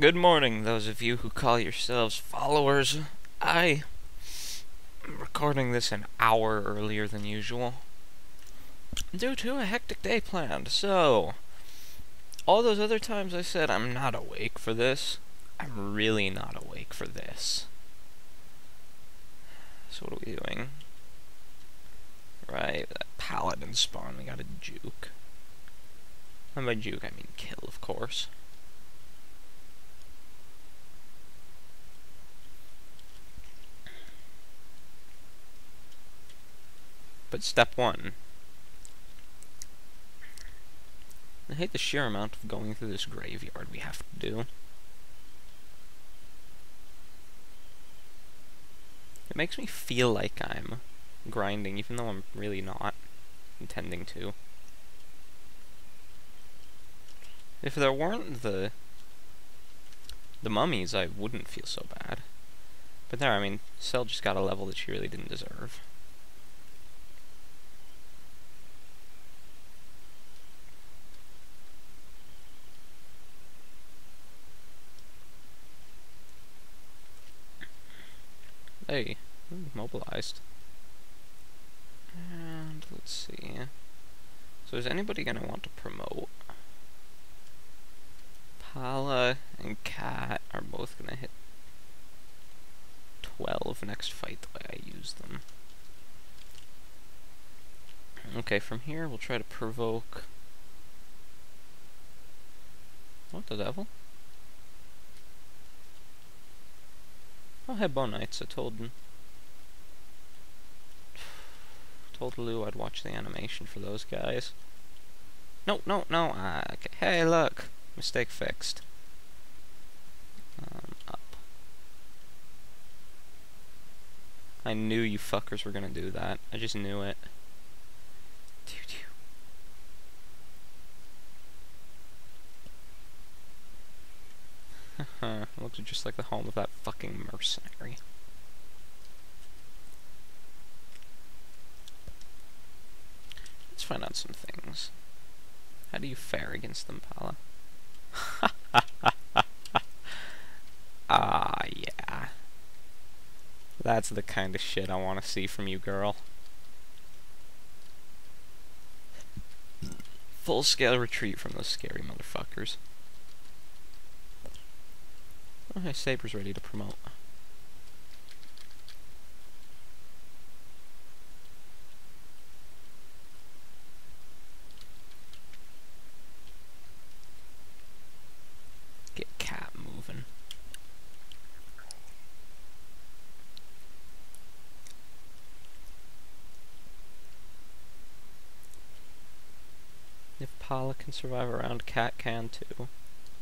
Good morning, those of you who call yourselves followers. I am recording this an hour earlier than usual due to a hectic day planned. So, all those other times I said I'm not awake for this, I'm really not awake for this. So what are we doing? Right, that paladin spawn, we got a juke. And by juke, I mean kill, of course. But step one. I hate the sheer amount of going through this graveyard we have to do. It makes me feel like I'm grinding, even though I'm really not intending to. If there weren't the the mummies, I wouldn't feel so bad. But there, I mean, Cell just got a level that she really didn't deserve. Hey, mobilized. And let's see. So is anybody gonna want to promote? Palla and Cat are both gonna hit 12 next fight the way I use them. Okay, from here we'll try to provoke... What the devil? Oh, hey, Bow Knights. I told Lou I'd watch the animation for those guys. No, no, no. Ah, okay. Hey, look. Mistake fixed. Um, up. I knew you fuckers were gonna do that. I just knew it. Looks just like the home of that fucking mercenary. Let's find out some things. How do you fare against them, Palla? ah, yeah. That's the kind of shit I want to see from you, girl. Full-scale retreat from those scary motherfuckers. Okay, Saber's ready to promote. Get cat moving. If Palla can survive around, Cat can too.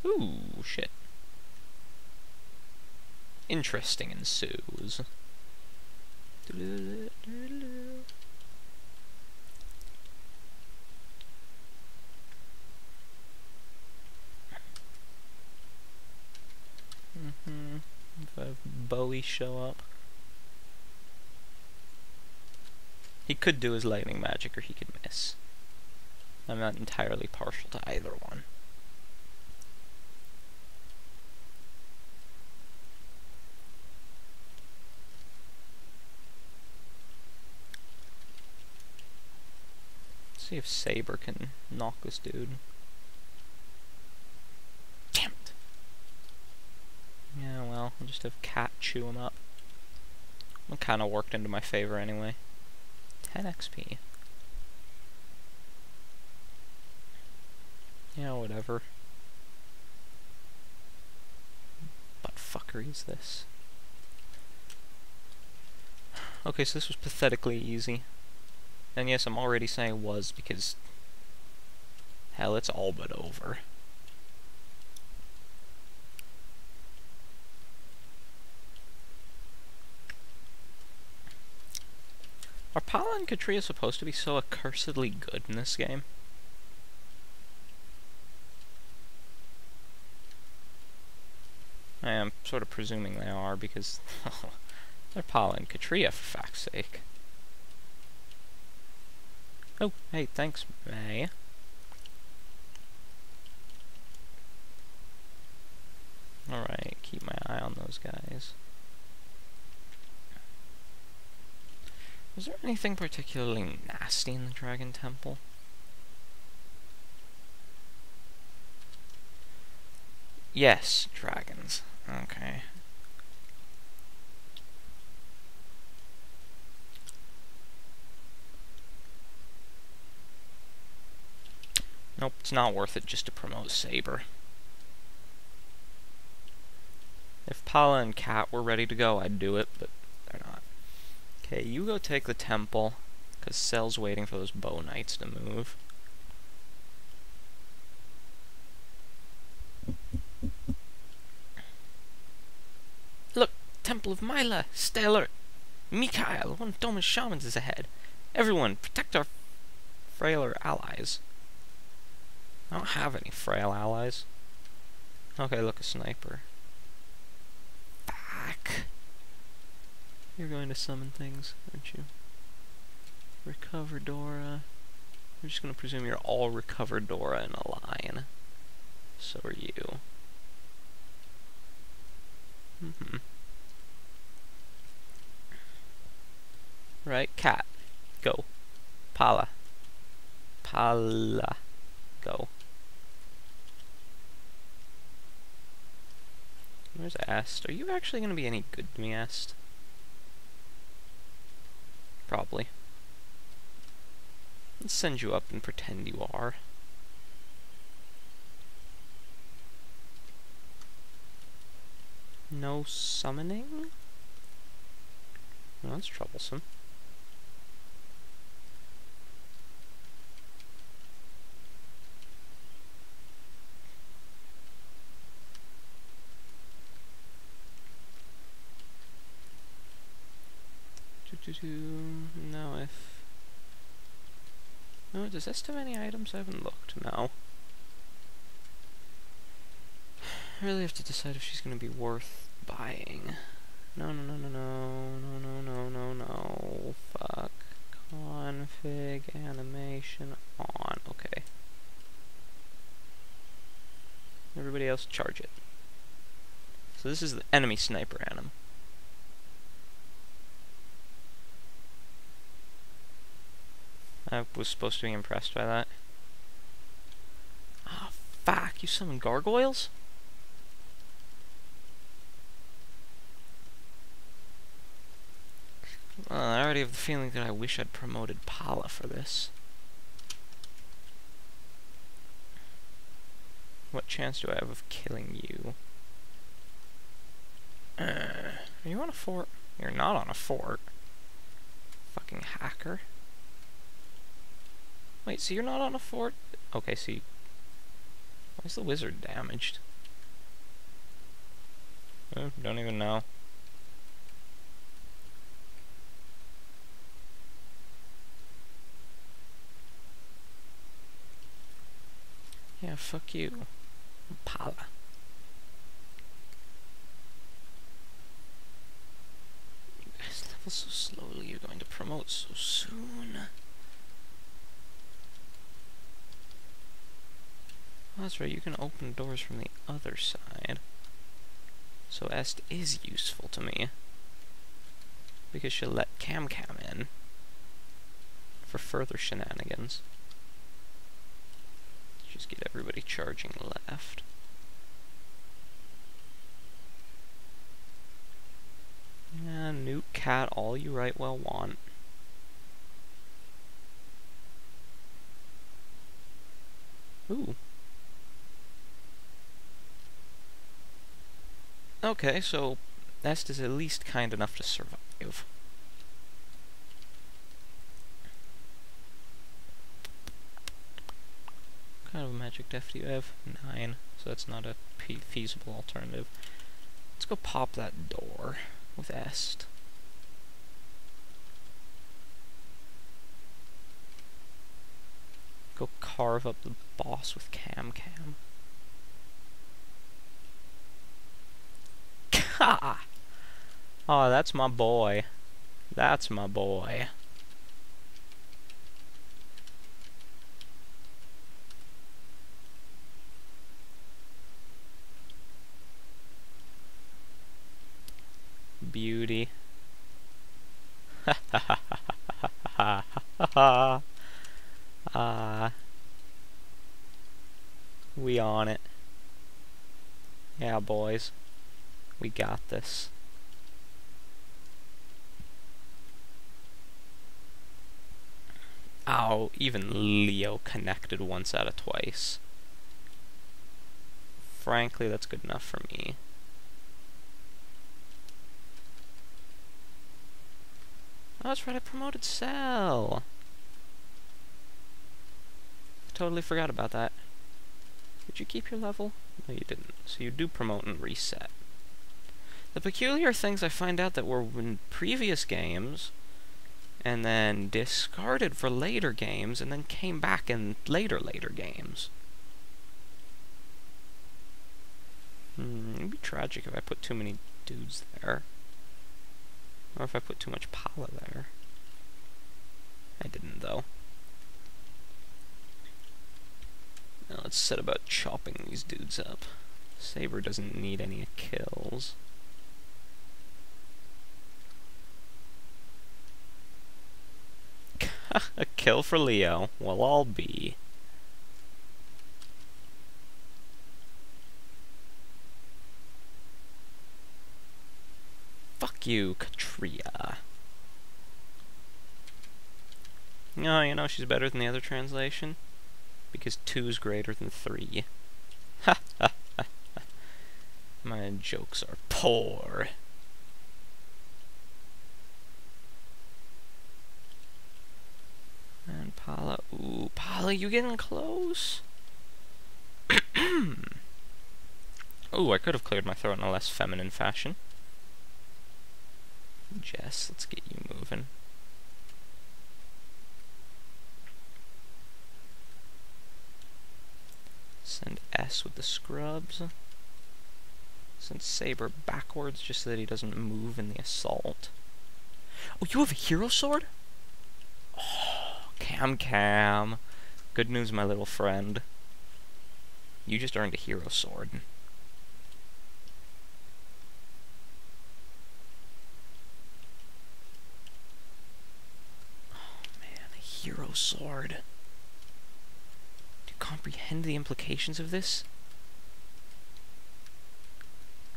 Ooh, shit interesting ensues. Mm-hmm. If I have Bowie show up. He could do his lightning magic or he could miss. I'm not entirely partial to either one. See if Saber can knock this dude. Damn it. Yeah, well, I'll just have Cat chew him up. It kind of worked into my favor anyway. 10 XP. Yeah, whatever. But fuckery is this? Okay, so this was pathetically easy. And yes, I'm already saying was because, hell, it's all but over. Are Palla and Katria supposed to be so accursedly good in this game? I am sort of presuming they are because they're Palla and Katria for fuck's sake. Oh, hey, thanks, May. on those guys. Was there anything particularly nasty in the Dragon Temple? Yes, dragons. Okay. Nope, it's not worth it just to promote Saber. If Palla and Cat were ready to go, I'd do it, but they're not. Okay, you go take the temple, because Cell's waiting for those bow knights to move. Look, Temple of Mila, Stellar, Mikhail, one of Doma's shamans is ahead. Everyone, protect our frailer allies. I don't have any frail allies. Okay, look, a sniper. Back. You're going to summon things, aren't you? Recover Dora. I'm just going to presume you're all recovered Dora in a line. So are you. Mm hmm Right, cat. Go. Palla. Palla. Go. Where's Est? Are you actually going to be any good to me, Est? Probably. Let's send you up and pretend you are. No summoning? Well, that's troublesome. Do do now if no does this have any items I haven't looked no. I really have to decide if she's gonna be worth buying. No no no no no no no no no no. Fuck. Config animation on. Okay. Everybody else charge it. So this is the enemy sniper anim I was supposed to be impressed by that. Oh, fuck. You summon gargoyles? Well, I already have the feeling that I wish I'd promoted Palla for this. What chance do I have of killing you? Uh, are you on a fort? You're not on a fort. Fucking hacker. Wait, so you're not on a fort? Okay, so. Why is the wizard damaged? Oh, don't even know. Yeah, fuck you. Palla. You guys level so slowly, you're going to promote so soon. That's right, you can open doors from the other side. So Est is useful to me. Because she'll let Cam Cam in. For further shenanigans. Just get everybody charging left. Yeah, nuke cat all you right well want. Ooh. Okay, so Est is at least kind enough to survive. Kind of a magic def do you have? Nine, so that's not a feasible alternative. Let's go pop that door with Est. Go carve up the boss with Cam Cam. Ha! Oh, that's my boy. That's my boy. beauty. Ha ha ha ha ha. We on it. Yeah, boys. We got this. Ow, even Leo connected once out of twice. Frankly, that's good enough for me. Oh, that's right, I promoted Cell. Totally forgot about that. Did you keep your level? No, you didn't. So you do promote and reset. The peculiar things I find out that were in previous games, and then discarded for later games, and then came back in later, later games. Hmm, it'd be tragic if I put too many dudes there. Or if I put too much Palla there. I didn't, though. Now let's set about chopping these dudes up. Saber doesn't need any kills. A kill for Leo. Well, I'll be. Fuck you, Katria. No, you know she's better than the other translation because 2 is greater than 3. Ha ha ha My jokes are poor. And Palla, Palla, you getting close? ooh, I could have cleared my throat in a less feminine fashion. Jess, let's get you moving. Send Est with the scrubs. Send Saber backwards just so that he doesn't move in the assault. Oh, you have a hero sword? Oh, Cam Cam. Good news, my little friend. You just earned a hero sword. Oh man, a hero sword Do you comprehend the implications of this?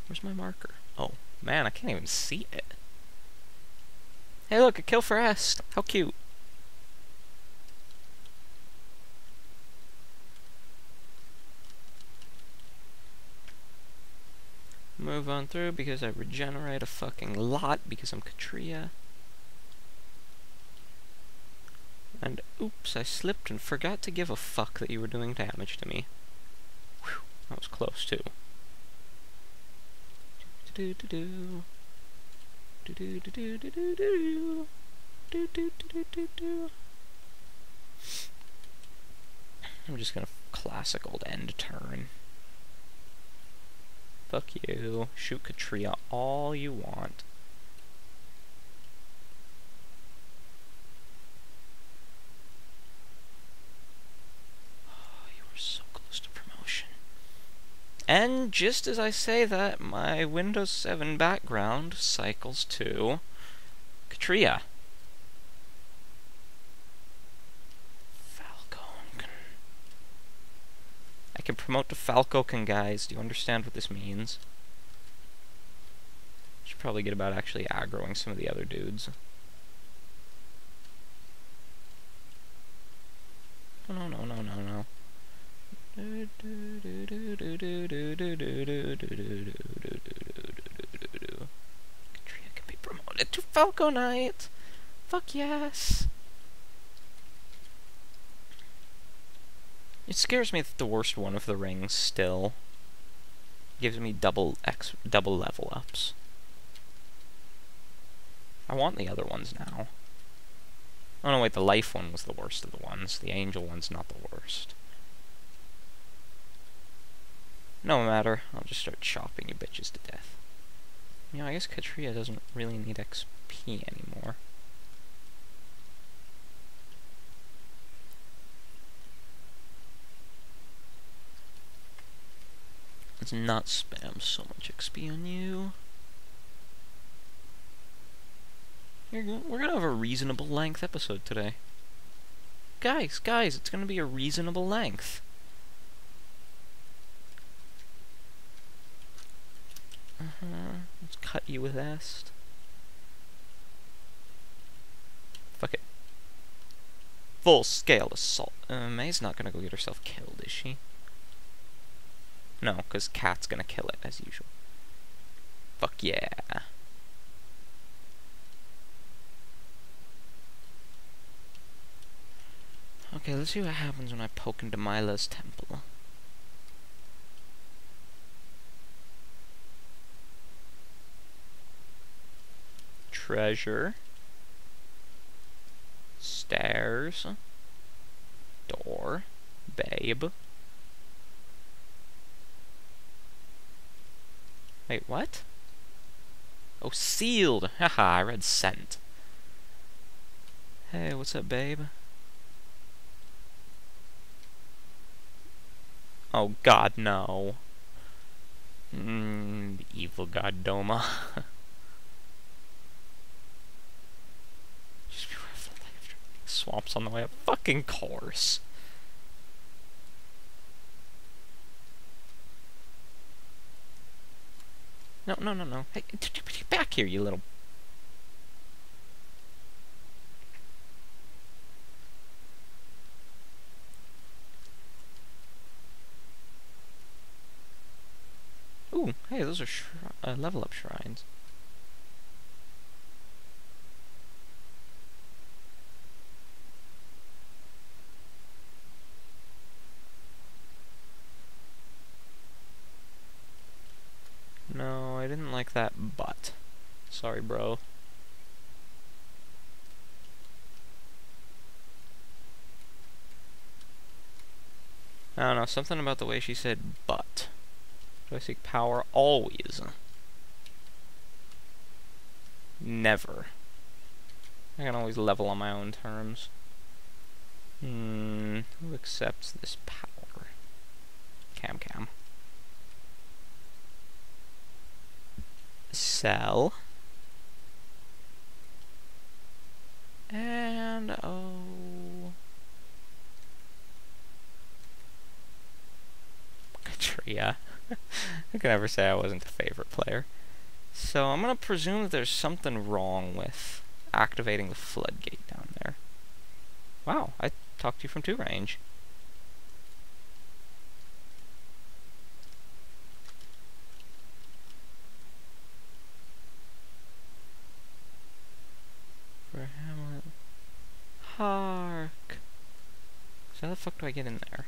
Where's my marker? Oh, man, I can't even see it. Hey, look, a kill for Est. How cute. Move on through because I regenerate a fucking lot because I'm Katria. And oops, I slipped and forgot to give a fuck that you were doing damage to me. Whew, that was close too. I'm just gonna classic old end turn. Fuck you. Shoot Katria all you want. Oh, you were so close to promotion. And just as I say that, my Windows 7 background cycles to Katria. Falcon. I can promote to Falcon, guys. Do you understand what this means? Should probably get about actually aggroing some of the other dudes. No, no, no, no, no. Katria can be promoted to Falco Knight. Fuck yes. It scares me that the worst one of the rings still gives me double x double level ups. I want the other ones now. Oh no, wait, the life one was the worst of the ones. The angel one's not the worst. No matter, I'll just start chopping you bitches to death. You know, I guess Katria doesn't really need XP anymore. Let's not spam so much XP on you. We're gonna have a reasonable length episode today. Guys, guys, it's gonna be a reasonable length. Uh-huh. Let's cut you with Est. Fuck it. Full scale assault. Uh, May's not gonna go get herself killed, is she? No, because Cat's gonna kill it, as usual. Fuck yeah. Okay, let's see what happens when I poke into Mila's temple. Treasure. Stairs. Door. Babe. Wait, what? Oh, sealed! Haha, I read sent. Hey, what's up, babe? Oh god, no. Mmm, evil god Doma. Just be careful, swamps on the way up. Fucking course. No, no, no, no. Hey, back here, you little... Ooh, hey, those are uh, level up shrines. No, I didn't like that butt. Sorry, bro. I don't know, something about the way she said but. Do I seek power? Always. Never. I can always level on my own terms. Hmm, who accepts this power? Cam Cam. Cell. And, oh... Katria. I can never say I wasn't a favorite player. So I'm gonna presume that there's something wrong with activating the floodgate down there. Wow, I talked to you from two range. For Hamlet. Hark! So how the fuck do I get in there?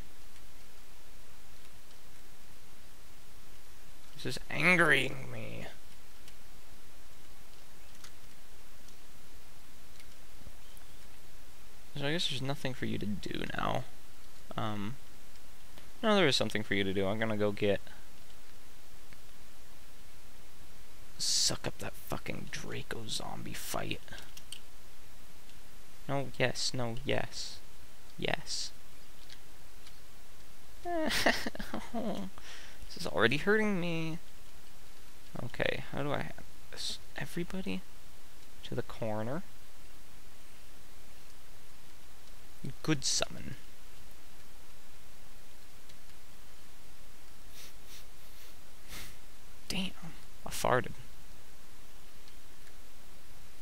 This is angering me. So I guess there's nothing for you to do now. Um, no, there is something for you to do. I'm gonna go get... Suck up that fucking Draco zombie fight. No, yes, no, yes. Yes. This is already hurting me. Okay, how do I have this? Everybody to the corner. Good summon. Damn, I farted.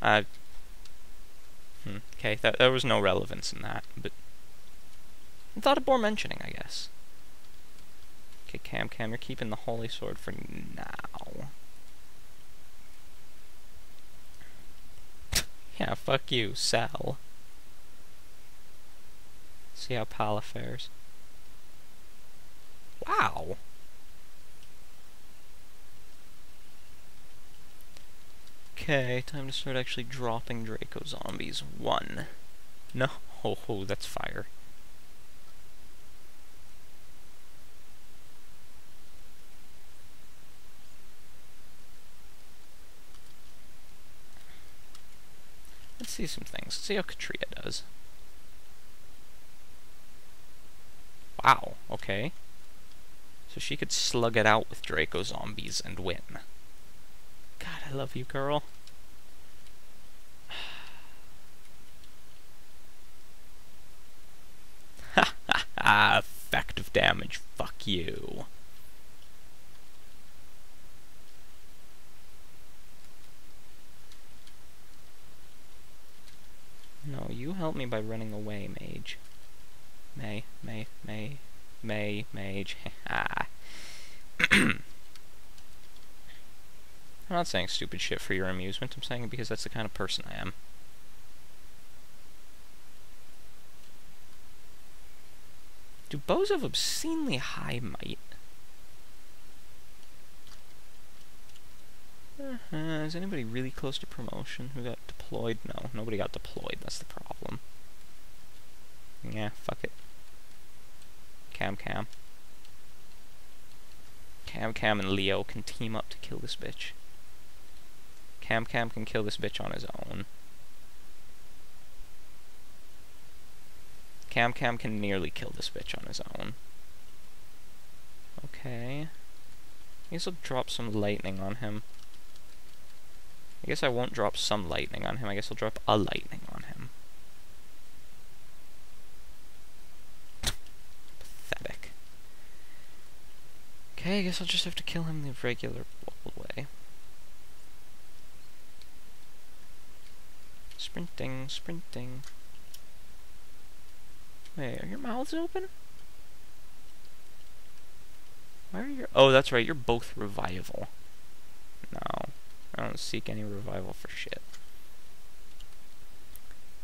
Uh, hmm, okay, th there was no relevance in that, but I thought it bore mentioning, I guess. Okay, Cam Cam, you're keeping the Holy Sword for now. yeah, fuck you, Cell. See how Palla fares. Wow! Okay, time to start actually dropping Draco zombies. One. No, oh that's fire. see some things. See how Katria does. Wow, okay. So she could slug it out with Draco zombies and win. God, I love you, girl. Ha ha ha! effective damage, fuck you. Help me by running away, mage. May, may, may, may, mage. I'm not saying stupid shit for your amusement, I'm saying it because that's the kind of person I am. Do bows have obscenely high might? Uh. Is anybody really close to promotion who got deployed? No, nobody got deployed, that's the problem. Yeah, fuck it. Cam Cam. Cam Cam and Leo can team up to kill this bitch. Cam Cam can kill this bitch on his own. Cam Cam can nearly kill this bitch on his own. Okay. I guess I'll drop some lightning on him. I guess I won't drop some lightning on him. I guess I'll drop a lightning on him. Pathetic. Okay, I guess I'll just have to kill him the regular way. Sprinting, sprinting. Wait, are your mouths open? Why are your... Oh, that's right, you're both revival. No, I don't seek any revival for shit.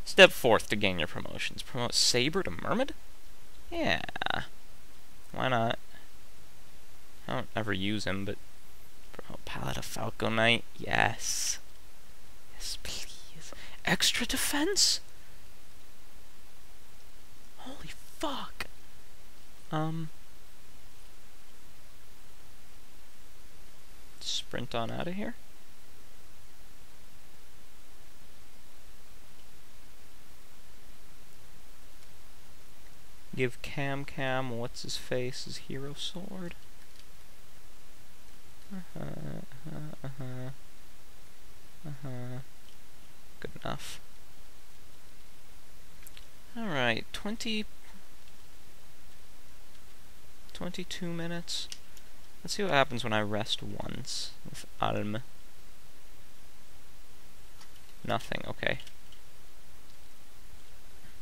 Step fourth to gain your promotions. Promote Saber to Mermid? Yeah. Why not? I don't ever use him, but... Promote Pallet of Falco Knight? Yes. Yes, please. Extra defense? Holy fuck. Um. Sprint on out of here. Give Cam Cam what's his face his hero sword. Uh-huh, uh-huh, uh-huh. Uh-huh. Good enough. Alright, 20... 22 minutes. Let's see what happens when I rest once with Alm. Nothing, okay.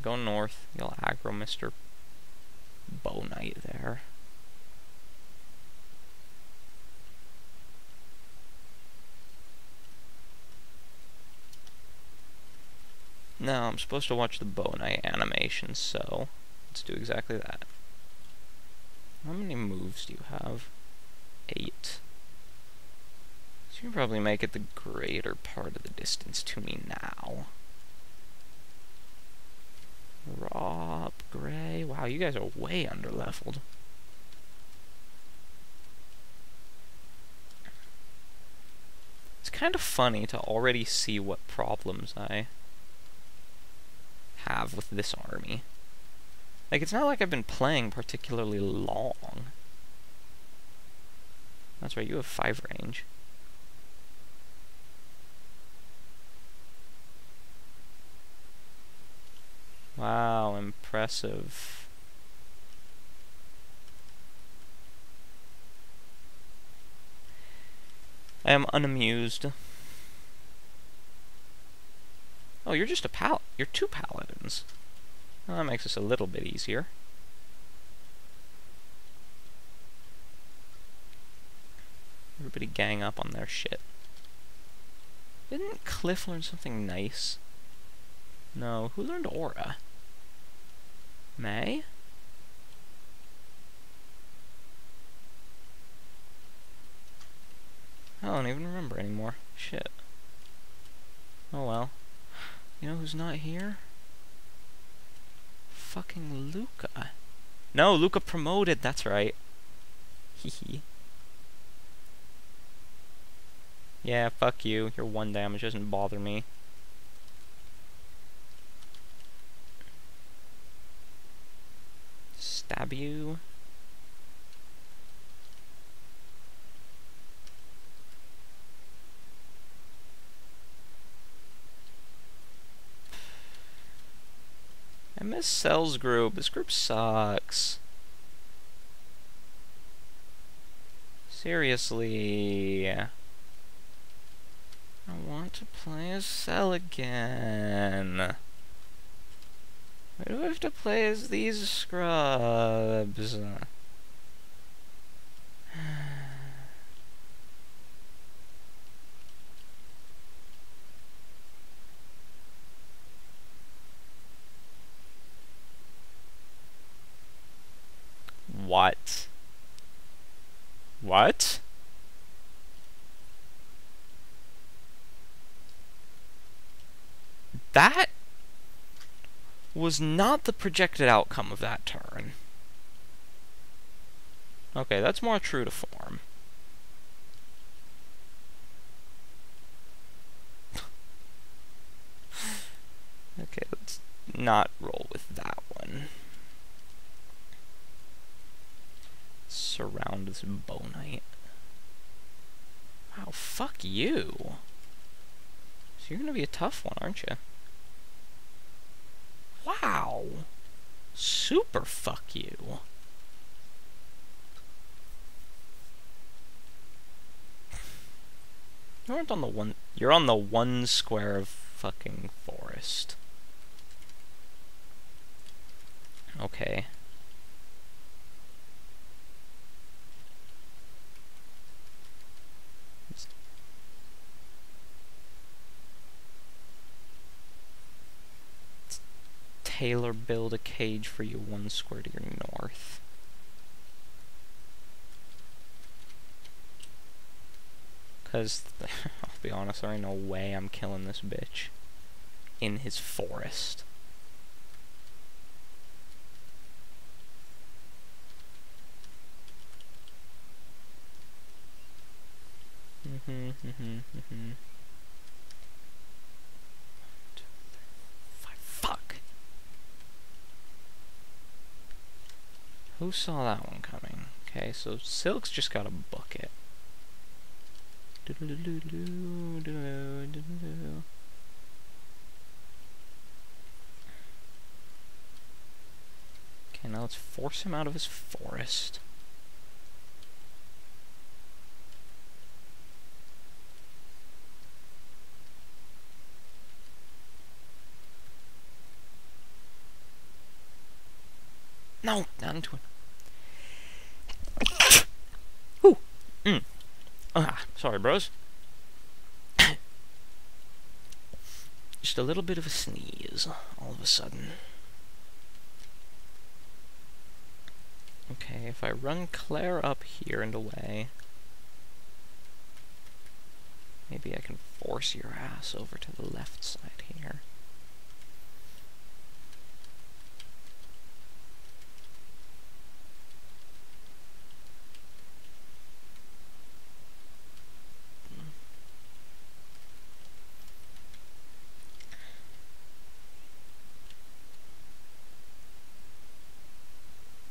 Go north, you'll aggro Mr. Bow Knight there. Now, I'm supposed to watch the Bow Knight animation, so let's do exactly that. How many moves do you have? Eight. So you can probably make it the greater part of the distance to me now. Rob, Gray. Wow, you guys are way underleveled. It's kind of funny to already see what problems I have with this army. Like, it's not like I've been playing particularly long. That's right, you have 5 range. Wow, impressive. I am unamused. Oh, you're just a pal- you're two paladins. Well, that makes this a little bit easier. Everybody gang up on their shit. Didn't Cliff learn something nice? No, who learned Aura? May? I don't even remember anymore. Shit. Oh well. You know who's not here? Fucking Luca. No, Luca promoted, that's right. Hehe. yeah, fuck you. Your one damage doesn't bother me. Stab you. miss Cell's group. This group sucks. Seriously. I want to play as Cell again. Why do I have to play as these scrubs? What? What? That was not the projected outcome of that turn. Okay, that's more true to form. okay, let's not roll with that one. Surround this bow knight. Wow, fuck you. So you're gonna be a tough one, aren't you? Wow. Super fuck you. You aren't on the one. You're on the one square of fucking forest. Okay. Taylor build a cage for you one square to your north. Because, I'll be honest, there ain't no way I'm killing this bitch. In his forest. Mm-hmm, mm-hmm, mm-hmm. Fuck! Saw that one coming? Okay, so Silk's just gotta book it. Okay, now let's force him out of his forest. No, not into it. Ooh. Mm. Ah, sorry, bros. Just a little bit of a sneeze, all of a sudden. Okay, if I run Claire up here and away, maybe I can force your ass over to the left side here.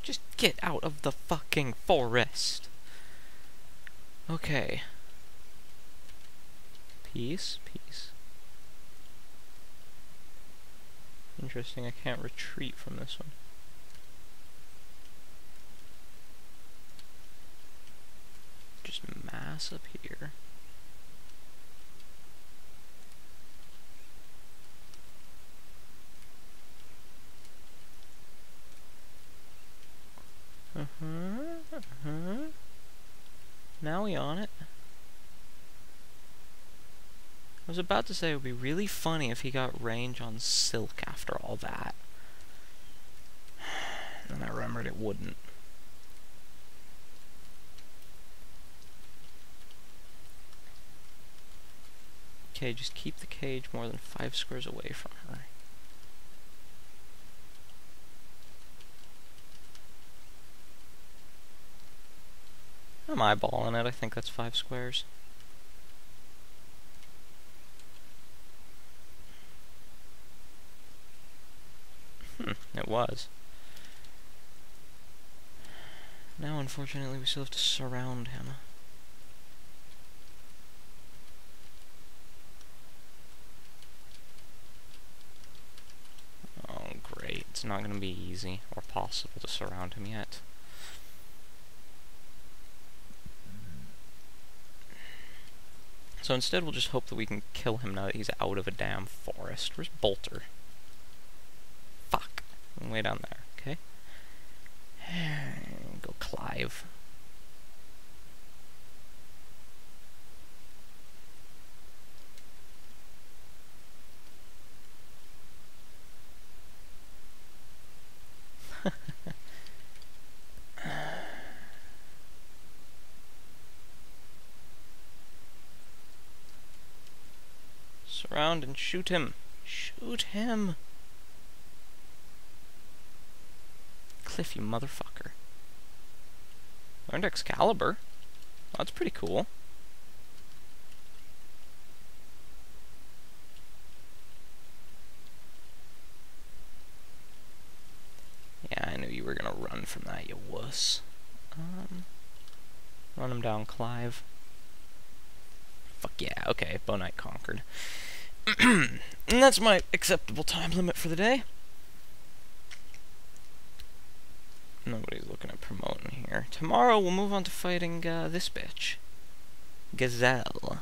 Just get out of the fucking forest. Okay. Peace, peace. Interesting, I can't retreat from this one. Just mass up here. Uh-huh, uh-huh. Now we on it. I was about to say it would be really funny if he got range on Silk after all that. And I remembered it wouldn't. Okay, just keep the cage more than five squares away from her. I'm eyeballing it. I think that's five squares. Hmm, it was. Now, unfortunately, we still have to surround him. Oh, great. it's not going to be easy or possible to surround him yet. So instead we'll just hope that we can kill him now that he's out of a damn forest. Where's Bolter? Fuck. Way down there, okay? Go Clive. Surround and shoot him. Shoot him. Cliff, you motherfucker. Learned Excalibur. That's pretty cool. Yeah, I knew you were gonna run from that, you wuss. Um, run him down, Clive. Fuck yeah, okay, Bow Knight conquered. and that's my acceptable time limit for the day. Nobody's looking at promoting here. Tomorrow we'll move on to fighting uh, this bitch. Gazelle.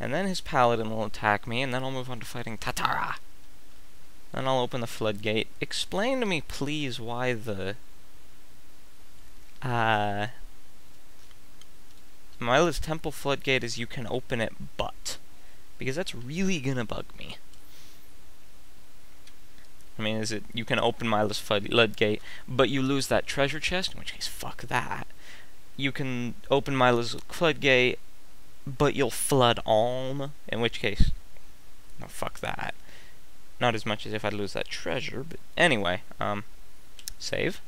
And then his paladin will attack me, and then I'll move on to fighting Tatara. Then I'll open the floodgate. Explain to me, please, why the... Uh... Mila's Temple floodgate is you can open it, but... Because that's really gonna bug me. I mean, is it you can open Mila's floodgate, but you lose that treasure chest? In which case, fuck that. You can open Mila's floodgate, but you'll flood Alm. In which case, no, fuck that. Not as much as if I'd lose that treasure, but anyway, um, save.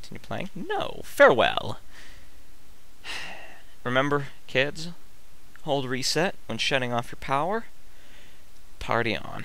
Continue playing. No, farewell. Remember, kids, hold reset when shutting off your power. Party on.